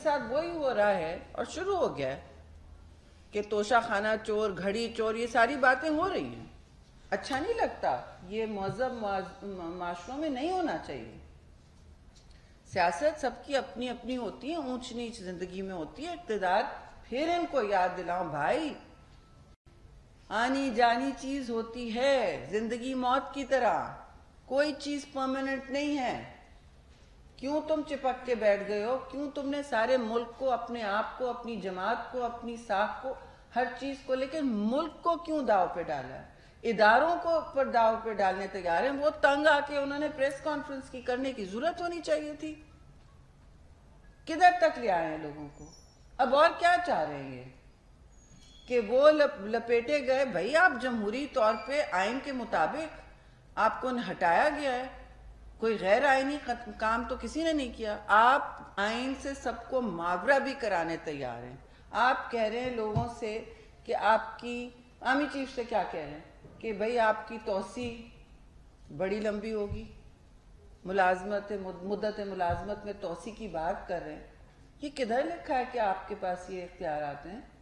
साथ वही हो रहा है और शुरू हो गया है कि तोशा खाना चोर, घड़ी चोर, ये सारी बातें हो रही हैं। अच्छा नहीं लगता। ये मज़हब माशरों में नहीं होना चाहिए। सियासत सबकी अपनी अपनी होती है ऊंच नीच ज़िंदगी में होती है। इकतदार, फिर इनको याद दिलाओ भाई आनी जानी चीज़ होती है, ज़िंदगी मौत की तरह। कोई चीज़ परमानेंट नहीं है। क्यों तुम चिपक के बैठ गए हो? क्यों तुमने सारे मुल्क को अपने आप को अपनी जमात को अपनी साख को हर चीज़ को लेकिन मुल्क को क्यों दाव पे डाला? है इदारों को पर दाव पे डालने तैयार हैं। वो तंग आके उन्होंने प्रेस कॉन्फ्रेंस की करने की ज़रूरत होनी चाहिए थी। किधर तक ले आए हैं लोगों को? अब और क्या चाह रहे हैं? कि वो लप, लपेटे गए भाई आप जमहूरी तौर पे आइन के मुताबिक आपको हटाया गया है। कोई गैर आइनी काम तो किसी ने नहीं किया। आप आइन से सबको मावरा भी कराने तैयार हैं। आप कह रहे हैं लोगों से कि आपकी, आर्मी चीफ से क्या कह रहे हैं? कि भाई आपकी तोसी बड़ी लंबी होगी। मुलाजमत मुद्दत मुलाजमत में तोसी की बात कर रहे हैं। ये किधर लिखा है कि आपके पास ये इख्तियार आते हैं?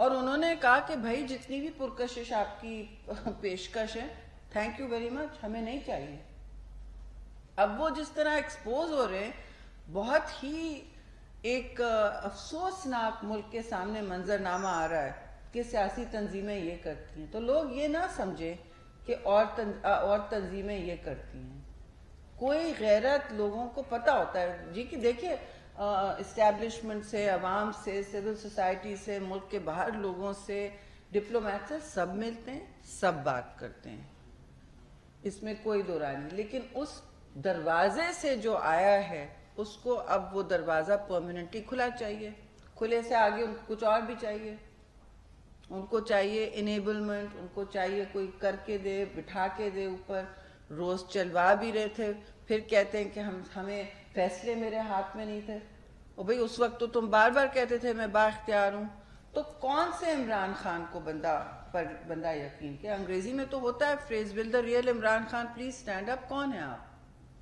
और उन्होंने कहा कि भाई जितनी भी पुरकशिश आपकी पेशकश है थैंक यू वेरी मच हमें नहीं चाहिए। अब वो जिस तरह एक्सपोज हो रहे हैं बहुत ही एक अफसोसनाक मुल्क के सामने मंजरनामा आ रहा है कि सियासी तंजीमें ये करती हैं। तो लोग ये ना समझे कि और तन, और तंजीमें ये करती हैं। कोई गैरत लोगों को पता होता है। जी कि देखिए इस्टेब्लिशमेंट से अवाम से सिविल सोसाइटी से मुल्क के बाहर लोगों से डिप्लोमेट से सब मिलते हैं सब बात करते हैं। इसमें कोई दो नहीं। लेकिन उस दरवाजे से जो आया है, उसको अब वो दरवाज़ा परमानेंटली खुला चाहिए। खुले से आगे उनको कुछ और भी चाहिए। उनको चाहिए इनेबलमेंट उनको चाहिए कोई करके दे, बिठा के दे ऊपर, रोज चलवा भी रहे थे। फिर कहते हैं कि हम, हमें फैसले मेरे हाथ में नहीं थे। और भाई, उस वक्त तो तुम बार बार कहते थे, मैं बाख्तियार हूँ। तो कौन से इमरान खान को बंदा, पर, बंदा यकीन के अंग्रेज़ी में तो होता है phrase will the real Imran Khan please stand up कौन है आप?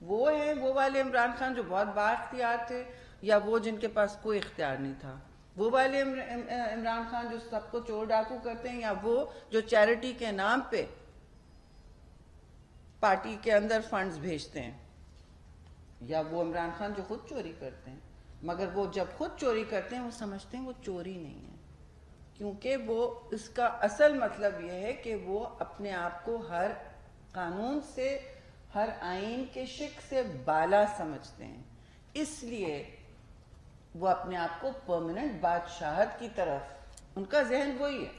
वो हैं, वो वाले इमरान खान जो बहुत बाख्तियार थे, या वो जिनके पास कोई इख्तियार नहीं था? वो वाले इमरान खान जो सबको चोर डाकू करते हैं, या वो जो चैरिटी के नाम पे पार्टी के अंदर फंड्स भेजते हैं? या वो इमरान खान जो खुद चोरी करते हैं? मगर वो जब खुद चोरी करते हैं, वो समझते हैं वो चोरी नहीं है। क्योंकि वो, इसका असल मतलब यह है कि वो अपने आप को हर कानून से हर आइन के शिक से बाला समझते हैं। इसलिए वो अपने आप को परमानेंट बादशाहत की तरफ़, उनका जहन वही है।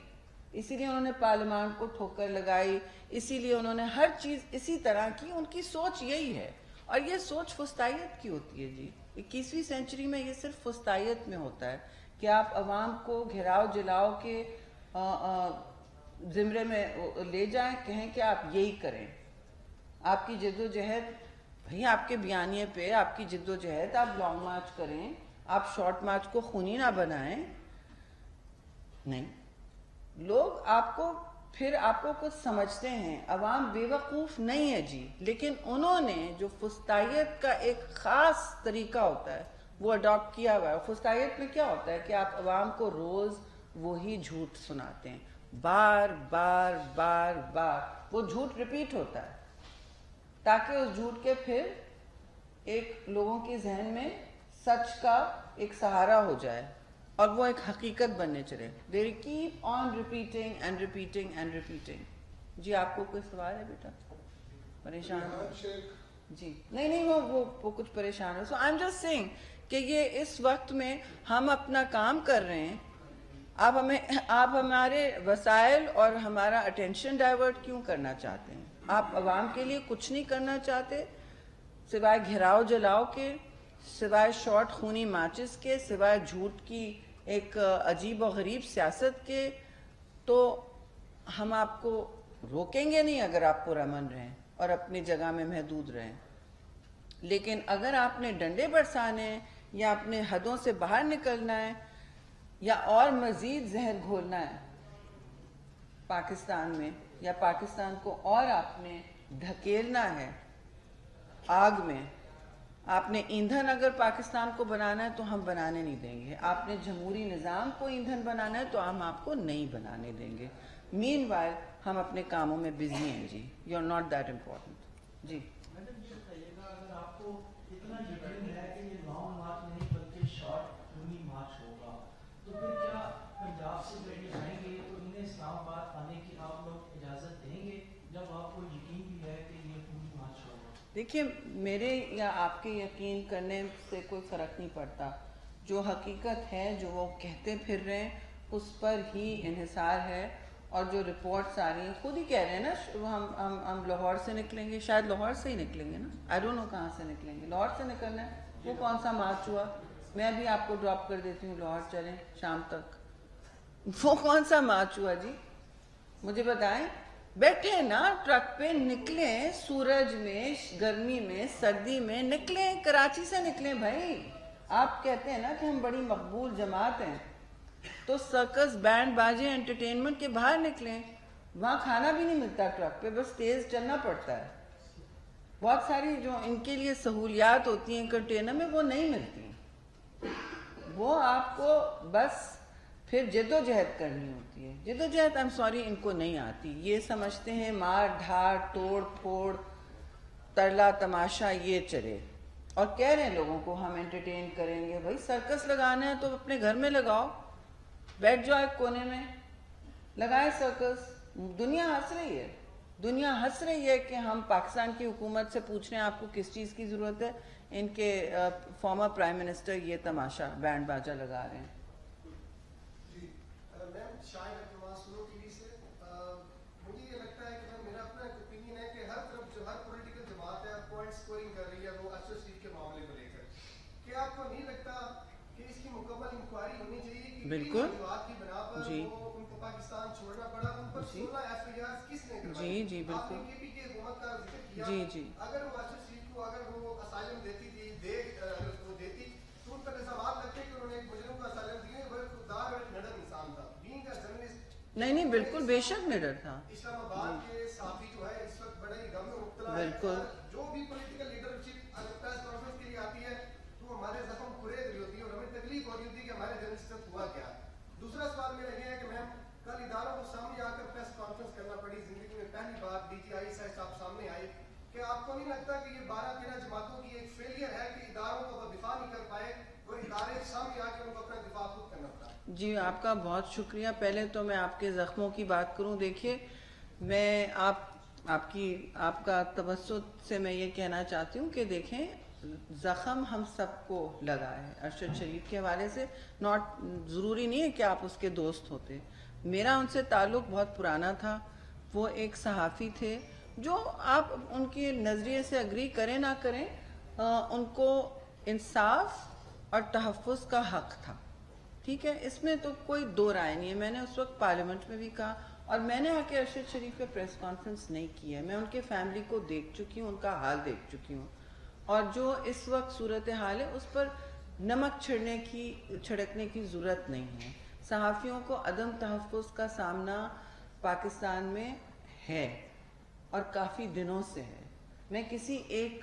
इसीलिए उन्होंने पार्लियामान को ठोकर लगाई, इसीलिए उन्होंने हर चीज़ इसी तरह की, उनकी सोच यही है। और ये सोच फुस्ताइत की होती है जी। इक्कीसवीं सेंचुरी में ये सिर्फ़ फुस्ताइत में होता है कि आप अवाम को घिराव जलाओ के जिम्रे में ले जाएँ, कहें कि आप यही करें। आपकी जद्दोजहद, भाई आपके बयानिए पे आपकी जद्दोजहद, आप लॉन्ग मार्च करें, आप शॉर्ट मार्च को खूनी ना बनाएँ। नहीं। लोग आपको, फिर आपको कुछ समझते हैं। अवाम बेवकूफ़ नहीं है जी। लेकिन उन्होंने जो फुस्ताइत का एक खास तरीका होता है, वो अडॉप्ट किया हुआ है। फुस्ताइत में क्या होता है कि आप अवाम को रोज वही झूठ सुनाते हैं। बार बार बार बार। वो झूठ रिपीट होता है। ताकि उस झूठ के फिर एक लोगों के जहन में सच का एक सहारा हो जाए और वो एक हकीकत बनने चले। They keep on repeating and repeating and repeating जी, आपको कोई सवाल है बेटा? परेशान जी। नहीं नहीं, वो वो वो कुछ परेशान है। So I am just saying कि ये इस वक्त में हम अपना काम कर रहे हैं। आप हमें, आप हमारे वसाइल और हमारा अटेंशन डाइवर्ट क्यों करना चाहते हैं? आप आवाम के लिए कुछ नहीं करना चाहते, सिवाय घिराव जलाओ के, सिवाय शॉर्ट खूनी माचिस के, सिवाय झूठ की एक अजीब और गरीब सियासत के तो हम आपको रोकेंगे नहीं अगर आप पुरमन रहें और अपनी जगह में महदूद रहें। लेकिन अगर आपने डंडे बरसाने या अपने हदों से बाहर निकलना है या और मजीद जहर घोलना है पाकिस्तान में, या पाकिस्तान को और आपने ढकेलना है, आग में, आपने ईंधन अगर पाकिस्तान को बनाना है तो हम बनाने नहीं देंगे। आपने जमहूरी निज़ाम को ईंधन बनाना है तो हम आपको नहीं बनाने देंगे। मीन हम अपने कामों में बिज़ी हैं, जी। You are not that important जी देखिए, मेरे या आपके यकीन करने से कोई फ़र्क नहीं पड़ता। जो हकीकत है, जो वो कहते फिर रहे हैं, उस पर ही इहिसार है और जो रिपोर्ट्स आ रही हैं, खुद ही कह रहे हैं ना हम हम हम लाहौर से निकलेंगे। शायद लाहौर से ही निकलेंगे ना? आई डोंट नो कहाँ से निकलेंगे। लाहौर से निकलना है? वो कौन सा मार्च हुआ? मैं भी आपको ड्रॉप कर देती हूँ, लाहौर चलें शाम तक। वो कौन सा मार्च हुआ जी? मुझे बताएँ? बैठे ना, ट्रक पे निकले, सूरज में, गर्मी में, सर्दी में, निकले, कराची से निकले भाई। आप कहते हैं ना कि हम बड़ी मकबूल जमात हैं। तो सर्कस बैंड बाजे एंटरटेनमेंट के बाहर निकले। वहाँ खाना भी नहीं मिलता ट्रक पे, बस तेज चलना पड़ता है। बहुत सारी जो इनके लिए सहूलियात होती हैं कंटेनर में वो नहीं मिलती। वो आपको बस फिर जद्दोजहद करनी होती है। जद्दोजहद आई एम सॉरी इनको नहीं आती। ये समझते हैं, मार, ढार, तोड़, फोड़, तरला, तमाशा, ये चले। और कह रहे हैं लोगों को, हम एंटरटेन करेंगे। भाई सर्कस लगाना है तो अपने घर में लगाओ। बैठ जाओ एक कोने में। लगाए सर्कस दुनिया हंस रही है। दुनिया हंस रही है कि हम पाकिस्तान की हुकूमत से पूछ रहे हैं, आपको किस चीज़ की ज़रूरत है? इनके फॉर्मर प्राइम मिनिस्टर ये तमाशा, बैंड बाजा लगा रहे हैं। बिल्कुल। जी। पाकिस्तान छोड़ना पड़ा? उन पर जी। जी जी बिल्कुल। जी जी। अगर वो को अगर वो असाइलम देती थी दे वो देती तो उन पर लगते कि उन्होंने एक मुजरिम को असाइलम दिए वो खुददार और निडर इंसान था बीइंग अ जर्नलिस्ट नहीं नहीं बिल्कुल बेशक निडर था। इस्लामाबाद के साथी जो है इस वक्त बड़े गम में मुब्तला बिल्कुल। जो भी पॉलिटिकल लीडरशिप प्रेस कॉन्फ्रेंस के लिए आती है तो हमारे जख्म रही होती है और हमें तकलीफ़ हो रही होती है कि हमारे जर्नलिस्ट हुआ क्या। दूसरा सवाल मेरा यह है कि मैम कल इदारों को सामने आकर प्रेस कॉन्फ्रेंस करना पड़ी ज़िंदगी में। पहली बार डीजीआई साहब सामने आए। कि आपको नहीं लगता कि ये बारह तेरह जमातों की एक फेलियर है कि इदारों को दिफा नहीं कर पाए और इदारे सामने आकर उनको अपना दिफा खुद करना पड़ा जी आपका बहुत शुक्रिया। पहले तो मैं आपके जख्मों की बात करूँ। देखिए मैं आप आपकी आपका तवसत से मैं ये कहना चाहती हूँ कि देखें ज़ख़म हम सबको लगा है अरशद शरीफ के हवाले से। नॉट ज़रूरी नहीं है कि आप उसके दोस्त होते। मेरा उनसे ताल्लुक़ बहुत पुराना था। वो एक सहाफ़ी थे जो आप उनके नज़रिए से अग्री करें ना करें आ, उनको इंसाफ और तहफ़ का हक था। ठीक है? इसमें तो कोई दो राय नहीं है। मैंने उस वक्त पार्लियामेंट में भी कहा और मैंने आके अरशद शरीफ पे प्रेस कॉन्फ्रेंस नहीं की है। मैं उनके फैमिली को देख चुकी हूँ, उनका हाल देख चुकी हूँ। और जो इस वक्त सूरत हाल है, उस पर नमक छिड़ने की, छिड़कने की ज़रूरत नहीं है। सहाफ़ियों को अदम तहफ़ का सामना पाकिस्तान में है और काफ़ी दिनों से है। मैं किसी एक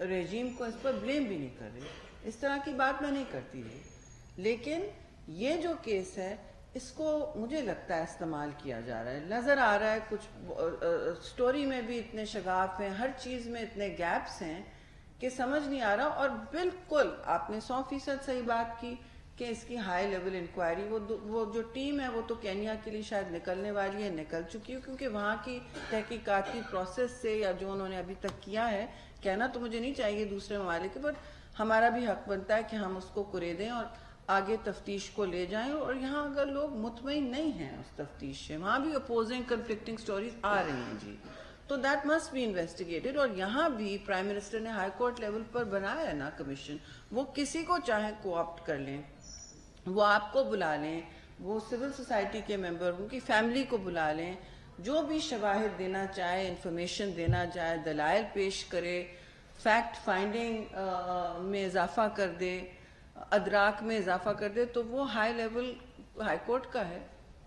रेजीम को इस पर ब्लेम भी नहीं कर रही। इस तरह की बात मैं नहीं करती रही। लेकिन ये जो केस है, इसको मुझे लगता है इस्तेमाल किया जा रहा है। नज़र आ रहा है कुछ स्टोरी में भी इतने शगाफ हैं, हर चीज़ में इतने गैप्स हैं कि समझ नहीं आ रहा। और बिल्कुल, आपने सौ फ़ीसद सही बात की कि इसकी हाई लेवल इंक्वायरी वो वो जो टीम है, वो तो केनिया के लिए शायद निकलने वाली है, निकल चुकी है, क्योंकि वहाँ की तहकीकाती प्रोसेस से या जो उन्होंने अभी तक किया है, कहना तो मुझे नहीं चाहिए दूसरे ममालिक बट हमारा भी हक बनता है कि हम उसको कुरे दें और आगे तफ्तीश को ले जाएँ और यहाँ अगर लोग मुतमिन नहीं हैं उस तफ्तीश से, वहाँ भी अपोजिंग कन्फ्लिक्टिंग स्टोरीज आ रही हैं, जी। तो दैट मस्ट बी इन्वेस्टिगेटेड और यहाँ भी प्राइम मिनिस्टर ने हाई कोर्ट लेवल पर बनाया है ना कमीशन वो किसी को चाहे कोऑप्ट कर लें, वो आपको बुला लें, वो सिविल सोसाइटी के मेंबर उनकी फैमिली को बुला लें, जो भी शवाहिद देना चाहे इंफॉर्मेशन देना चाहे, दलाइल पेश करे फैक्ट फाइंडिंग में इजाफा कर दे अदराक में इजाफा कर दे तो वो हाई लेवल हाई कोर्ट का है।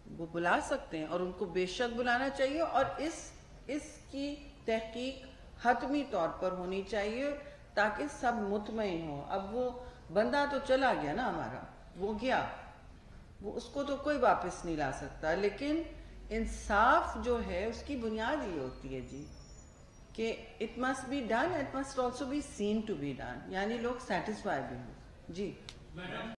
वो बुला सकते हैं और उनको बेशक बुलाना चाहिए और इस, इसकी तहकीक हतमी तौर पर होनी चाहिए ताकि सब मुतमईन हो। अब वो बंदा तो चला गया ना हमारा, वो गया। वो उसको तो कोई वापस नहीं ला सकता। लेकिन इंसाफ जो है, उसकी बुनियाद ये होती है जी कि it must be done it must also be seen to be done यानी लोग सेटिस्फाई भी हों। जी। मैडम